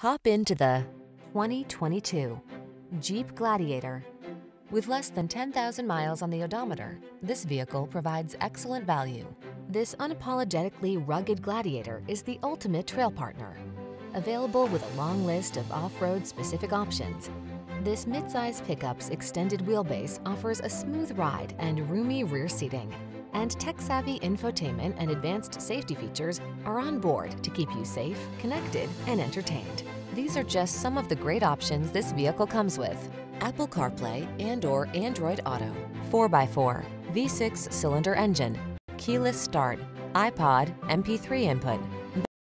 Hop into the 2022 Jeep Gladiator. With less than 10,000 miles on the odometer, this vehicle provides excellent value. This unapologetically rugged Gladiator is the ultimate trail partner. Available with a long list of off-road specific options, this midsize pickup's extended wheelbase offers a smooth ride and roomy rear seating. And tech-savvy infotainment and advanced safety features are on board to keep you safe, connected, and entertained. These are just some of the great options this vehicle comes with. Apple CarPlay and or Android Auto, 4x4, V6 cylinder engine, keyless start, iPod, MP3 input,